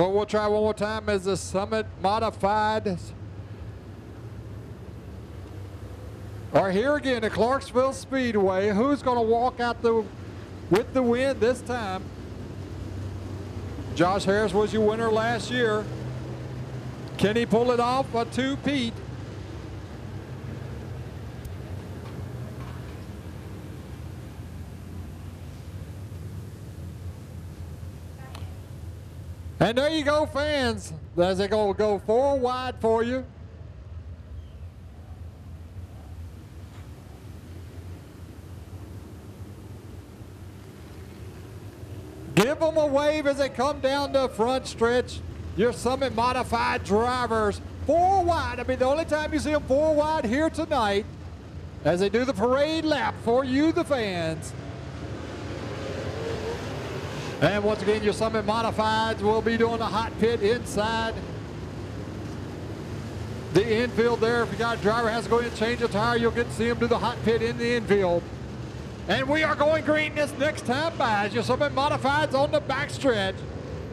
So we'll try one more time as the Summit Modified are here again at Clarksville Speedway. Who's going to walk out the with the win this time? Josh Harris was your winner last year. Can he pull it off? A two-peat. And there you go, fans. As they go go four wide for you. Give them a wave as they come down the front stretch. Your Summit Modified drivers, four wide. I mean, the only time you see them four wide here tonight as they do the parade lap for you, the fans. And once again, your Summit Modifieds will be doing a hot pit inside the infield there. If you got a driver has to go in and change a tire, you'll get to see him do the hot pit in the infield. And we are going green this next time by as your Summit Modifieds on the back stretch.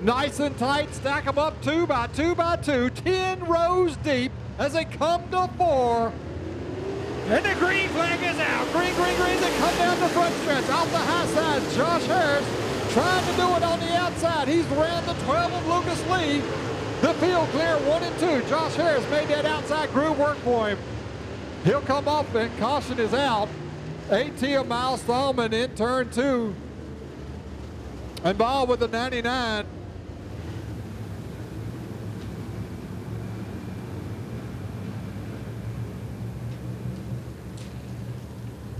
Nice and tight, stack them up two by two by two, 10 rows deep as they come to four. And the green flag is out. Green, green, green, they come down the front stretch. Off the high side, Josh Harris trying to do it on the outside. He's around the 12 of Lucas Lee. The field clear, one and two. Josh Harris made that outside groove work for him. He'll come off and caution is out. AT of Miles Thalman in turn two. And ball with the 99.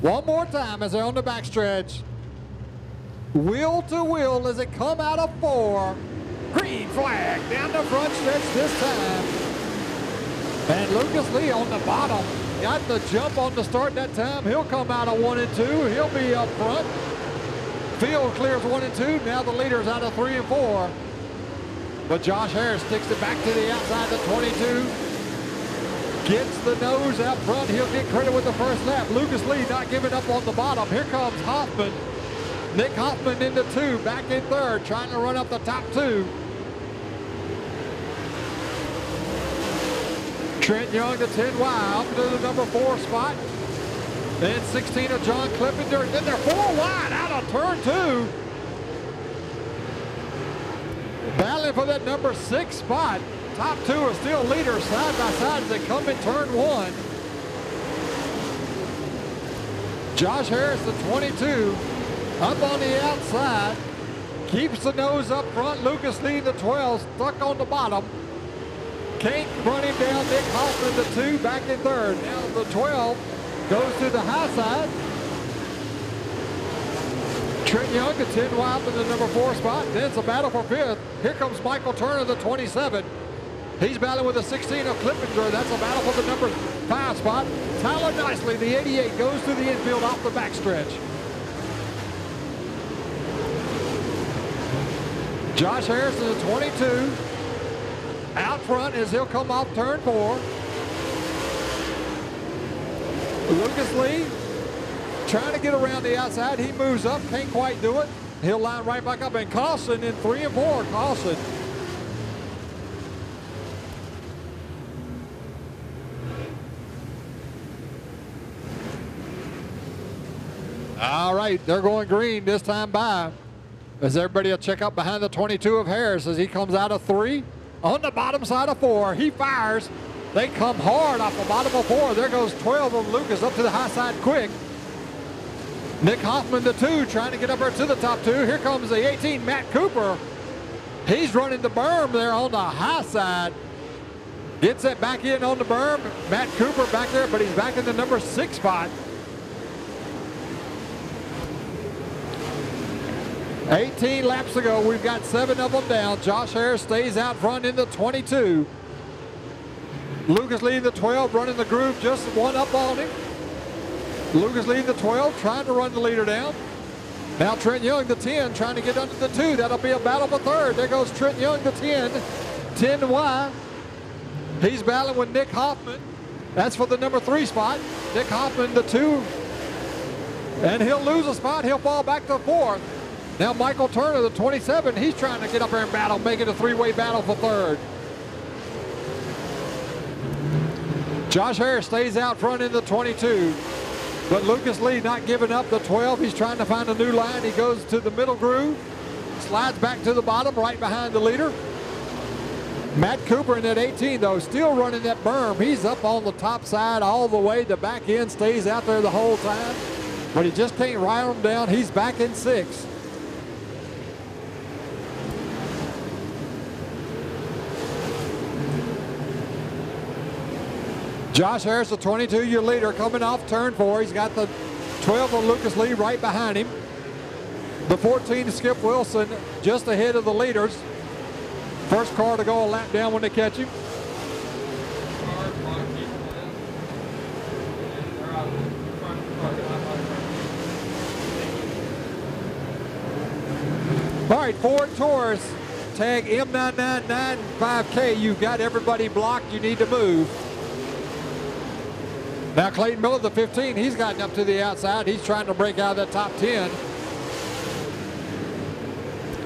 One more time as they're on the backstretch. Wheel to wheel as it come out of four. Green flag down the front stretch this time. And Lucas Lee on the bottom. Got the jump on the start that time. He'll come out of one and two. He'll be up front. Field clears one and two. Now the leader's out of three and four. But Josh Harris sticks it back to the outside of 22. Gets the nose out front. He'll get credit with the first lap. Lucas Lee not giving up on the bottom. Here comes Hoffman. Nick Hoffman into two, back in third, trying to run up the top two. Trent Young to 10 wide, up to the number four spot. Then 16 of John Clippinger. Then they're four wide out of turn two. Battling for that number six spot. Top two are still leaders side by side as they come in turn one. Josh Harris, the 22, up on the outside. Keeps the nose up front. Lucas Lee, the 12, stuck on the bottom. Can't run him down. Nick Hoffman, the two, back in third. Now the 12 goes to the high side. Trent Young to 10 wide in the number four spot. Then it's a battle for fifth. Here comes Michael Turner, the 27. He's battling with the 16 of Clippinger. That's a battle for the number five spot. Tyler Nicely, the 88, goes to the infield off the backstretch. Josh Harrison, the 22. Out front as he'll come off turn four. Lucas Lee trying to get around the outside. He moves up, can't quite do it. He'll line right back up. And Carlson in three and four. Carlson All right, they're going green this time by. As everybody will check out behind the 22 of Harris as he comes out of three. On the bottom side of four, he fires. They come hard off the bottom of four. There goes 12 of Lucas up to the high side quick. Nick Hoffman, the two, trying to get up there to the top two. Here comes the 18, Matt Cooper. He's running the berm there on the high side. Gets it back in on the berm. Matt Cooper back there, but he's back in the number six spot. 18 laps ago, we've got seven of them down. Josh Harris stays out front in the 22. Lucas leading the 12, running the groove, just one up on him. Lucas leading the 12, trying to run the leader down. Now Trent Young, the 10, trying to get under the two. That'll be a battle for third. There goes Trent Young, the 10, 10 wide. He's battling with Nick Hoffman. That's for the number three spot. Nick Hoffman, the two. And he'll lose a spot. He'll fall back to fourth. Now Michael Turner, the 27, he's trying to get up there and battle, make it a three-way battle for third. Josh Harris stays out front in the 22. But Lucas Lee not giving up the 12. He's trying to find a new line. He goes to the middle groove, slides back to the bottom, right behind the leader. Matt Cooper in that 18, though, still running that berm. He's up on the top side all the way. The back end stays out there the whole time. But he just can't ride him down. He's back in six. Josh Harris, the 22-year leader, coming off turn four. He's got the 12 of Lucas Lee right behind him. The 14 Skip Wilson just ahead of the leaders. First car to go a lap down when they catch him. All right, Ford Taurus, tag M999-5K. You've got everybody blocked. You need to move. Now Clayton Miller, the 15, he's gotten up to the outside. He's trying to break out of that top 10.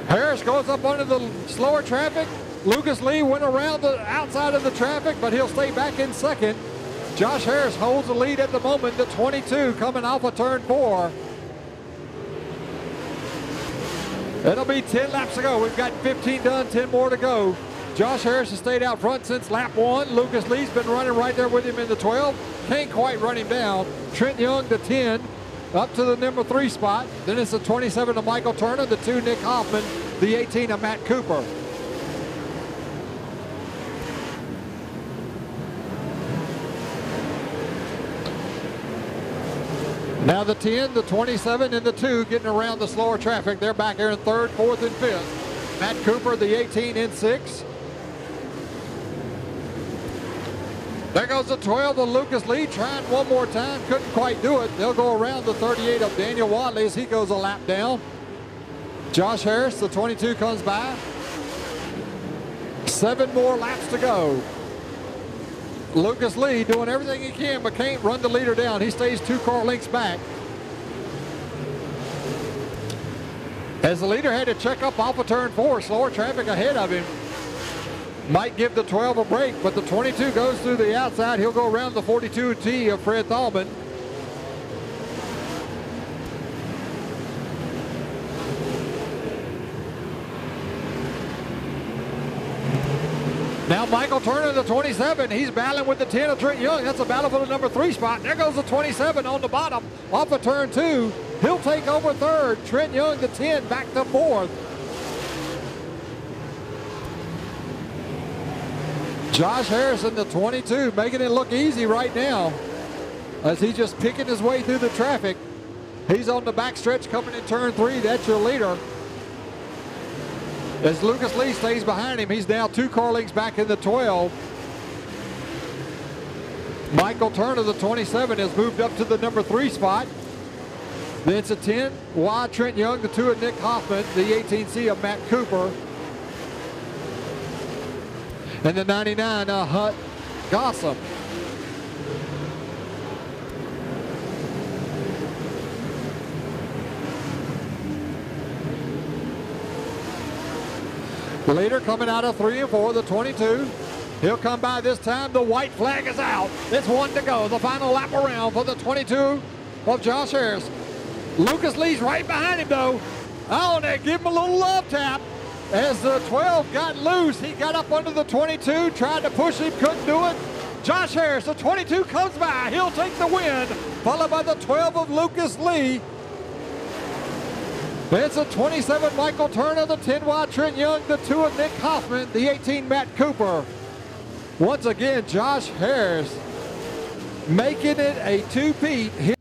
Harris goes up under the slower traffic. Lucas Lee went around the outside of the traffic, but he'll stay back in second. Josh Harris holds the lead at the moment, the 22 coming off of turn four. It'll be 10 laps to go. We've got 15 done, 10 more to go. Josh Harris has stayed out front since lap one. Lucas Lee's been running right there with him in the 12. Can't quite run him down. Trent Young, the 10, up to the number three spot. Then it's the 27 to Michael Turner, the two Nick Hoffman, the 18 to Matt Cooper. Now the 10, the 27, and the 2 getting around the slower traffic. They're back here in third, fourth, and fifth. Matt Cooper, the 18 in six. There goes the 12 of Lucas Lee trying one more time. Couldn't quite do it. They'll go around the 38 of Daniel Wadley as he goes a lap down. Josh Harris, the 22, comes by. Seven more laps to go. Lucas Lee doing everything he can but can't run the leader down. He stays two car lengths back. As the leader had to check up off of turn four, slower traffic ahead of him might give the 12 a break, but the 22 goes through the outside. He'll go around the 42T of Fred Thalman. Now Michael Turner, the 27, he's battling with the 10 of Trent Young. That's a battle for the number three spot. There goes the 27 on the bottom off of turn two. He'll take over third. Trent Young, the 10, back to fourth. Josh Harrison, the 22, making it look easy right now as he's just picking his way through the traffic. He's on the back stretch coming in turn three. That's your leader. As Lucas Lee stays behind him, he's now two car lengths back in the 12. Michael Turner, the 27, has moved up to the number three spot. Then it's a 10, Y. Trent Young, the two of Nick Hoffman, the 18C of Matt Cooper, and the 99 uh, Hut. The leader coming out of three and four, the 22. He'll come by this time. The white flag is out. It's one to go. The final lap around for the 22 of Josh Harris. Lucas Lee's right behind him, though. Oh, they give him a little love tap. As the 12 got loose, he got up under the 22, tried to push him, couldn't do it. Josh Harris, the 22 comes by. He'll take the win, followed by the 12 of Lucas Lee. It's a 27 Michael Turner, the 10 wide Trent Young, the 2 of Nick Hoffman, the 18 Matt Cooper. Once again, Josh Harris making it a two-peat.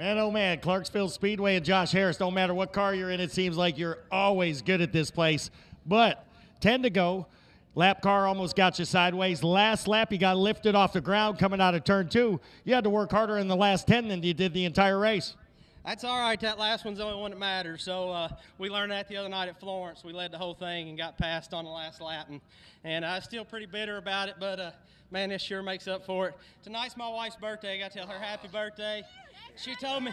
Man, oh man, Clarksville Speedway and Josh Harris, don't matter what car you're in, it seems like you're always good at this place. But 10 to go. Lap car almost got you sideways. Last lap, you got lifted off the ground coming out of turn two. You had to work harder in the last 10 than you did the entire race. That's all right. That last one's the only one that matters. So uh, we learned that the other night at Florence. We led the whole thing and got passed on the last lap, and, and I'm still pretty bitter about it. But uh, man, this sure makes up for it. Tonight's my wife's birthday. I got to tell her happy birthday. She told me,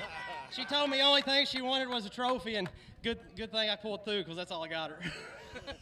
she told me the only thing she wanted was a trophy, and good good thing I pulled through because that's all I got her.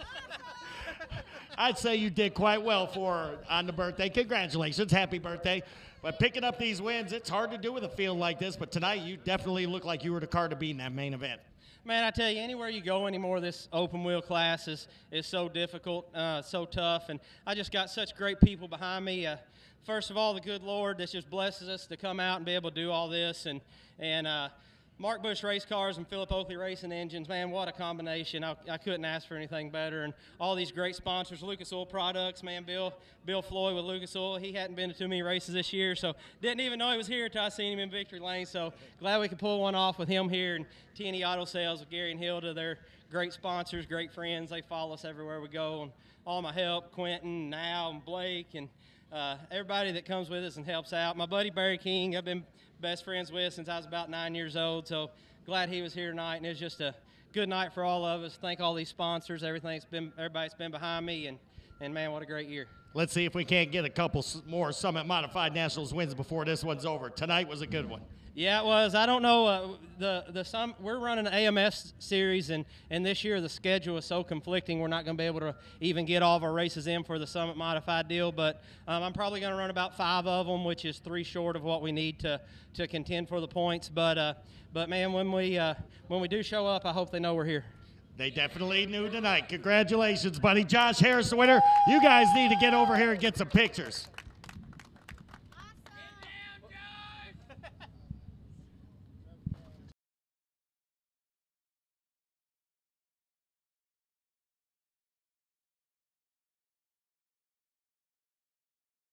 I'd say you did quite well for her on the birthday. Congratulations. Happy birthday. But picking up these wins, it's hard to do with a field like this. But tonight, you definitely look like you were the car to beat in that main event. Man, I tell you, anywhere you go anymore, this open wheel class is, is so difficult, uh, so tough, and I just got such great people behind me. Uh, first of all, the good Lord that just blesses us to come out and be able to do all this, and and uh, Mark Bush Race Cars and Philip Oakley Racing Engines, man, what a combination! I, I couldn't ask for anything better. And all these great sponsors, Lucas Oil Products, man, Bill Bill Floyd with Lucas Oil. He hadn't been to too many races this year, so didn't even know he was here until I seen him in Victory Lane. So glad we could pull one off with him here. And T&E Auto Sales with Gary and Hilda, they're great sponsors, great friends. They follow us everywhere we go. And all my help, Quentin, Now, and Blake, and uh, everybody that comes with us and helps out. My buddy Barry King, I've been best friends with since I was about nine years old. So glad he was here tonight, and it's just a good night for all of us. Thank all these sponsors, everything's been, everybody's been behind me, and and man, what a great year. Let's see if we can't get a couple more Summit Modified Nationals wins before this one's over. Tonight was a good one. Yeah, it was. I don't know. Uh, the the some we're running an AMS series, and and this year the schedule is so conflicting. We're not going to be able to even get all of our races in for the Summit Modified deal. But um, I'm probably going to run about five of them, which is three short of what we need to to contend for the points. But uh, but man, when we uh, when we do show up, I hope they know we're here. They definitely knew tonight. Congratulations, buddy. Josh Harris, the winner. You guys need to get over here and get some pictures.